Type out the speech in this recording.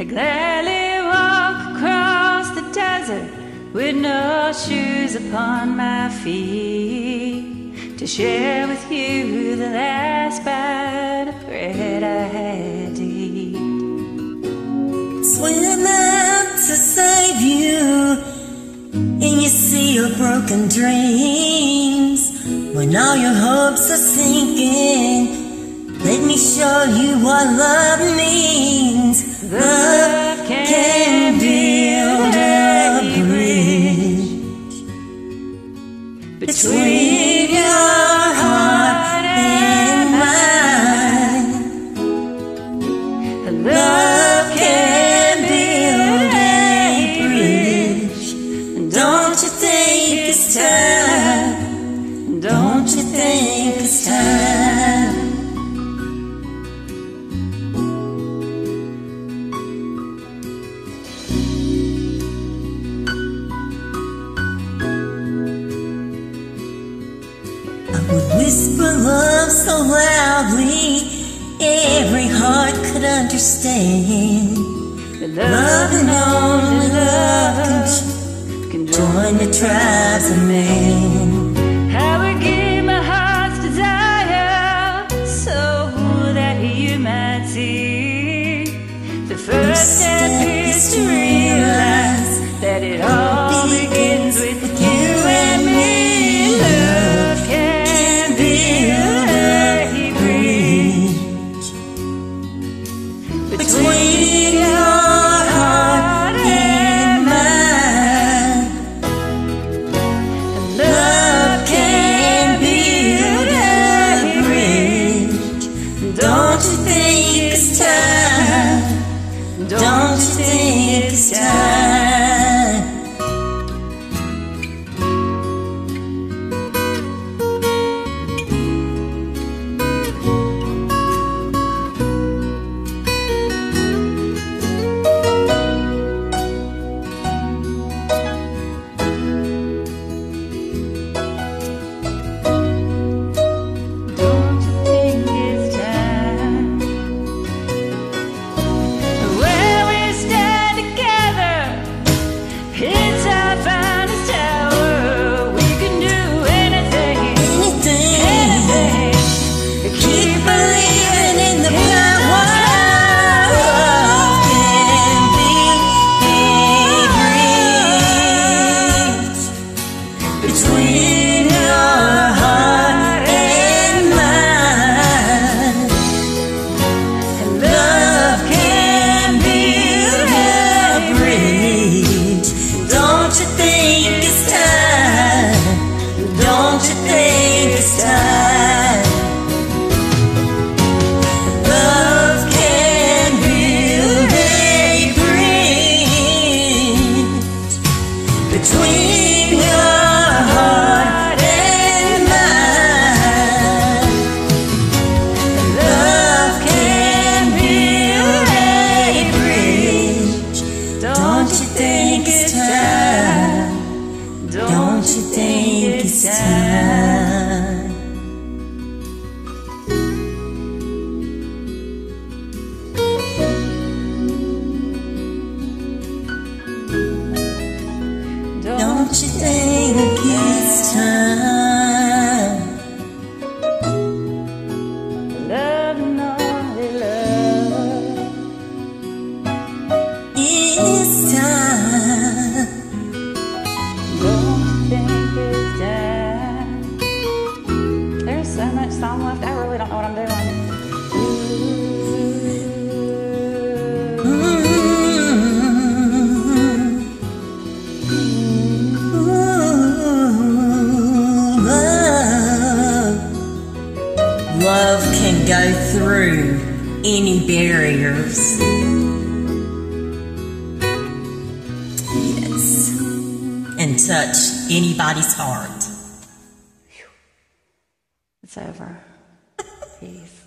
I gladly walk across the desert with no shoes upon my feet to share with you the last bite of bread I had to eat. Swim out to save you in your sea of broken dreams when all your hopes are sinking. Let me show you what love means. Time? Don't you think it's time? I would whisper love so loudly every heart could understand. Love and only between your heart and mine. Love can build a bridge. Don't you think it's time? Don't you think it's time? Love can build a bridge between your Don't you think it's Love can go through any barriers. Yes. And touch anybody's heart. It's over. Peace.